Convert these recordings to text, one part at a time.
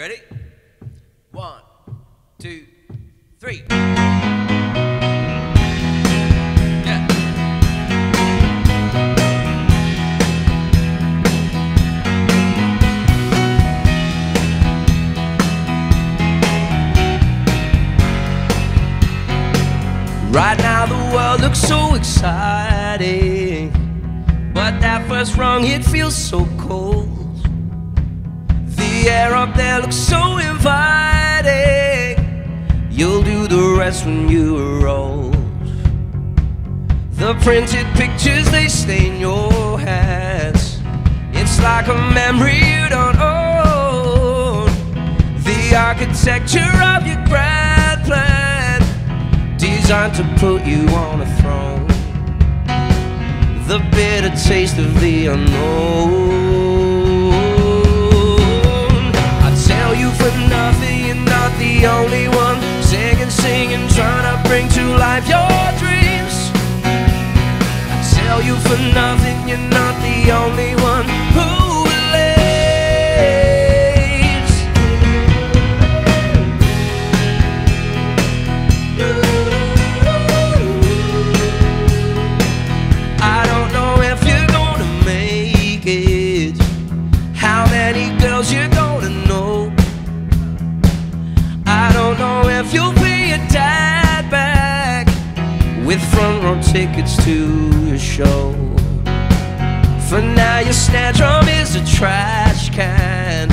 Ready? One, two, three. Right now the world looks so exciting But that first rung it feels so cold The air up there looks so inviting You'll do the rest when you are old The printed pictures they stain your hands It's like a memory you don't own The architecture of your grand plan designed to put you on a throne. The bitter taste of the unknown. Life your dreams. I tell you for nothing, you're not the only one who with front row tickets to your show. For now, your snare drum is a trash can.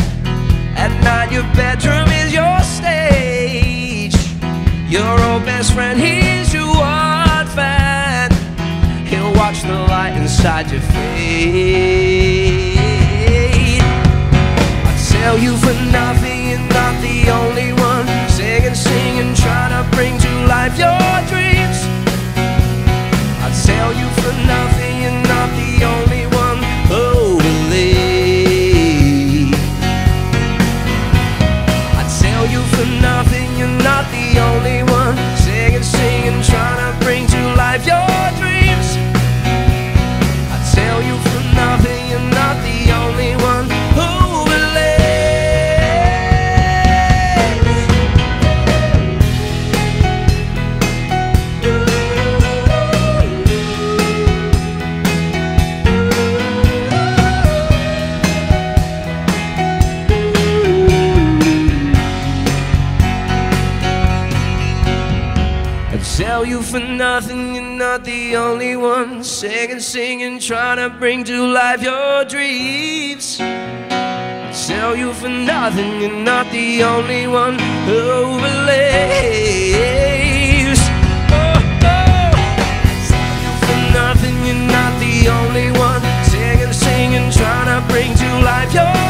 At night, your bedroom is your stage. Your old best friend, he's your one fan. He'll watch the light inside your fade. You for nothing, you're not the only one singing, singing, trying to bring to life your dreams. I tell you for nothing, you're not the only one who believes. Oh, oh. I tell you for nothing, you're not the only one singing, singing, trying to bring to life your